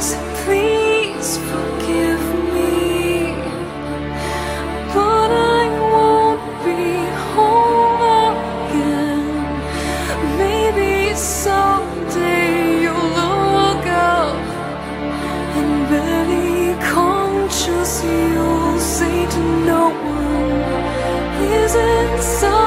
Please, forgive me. But I won't be home again. Maybe someday you'll look up and barely conscious you'll say to no one, Isn't.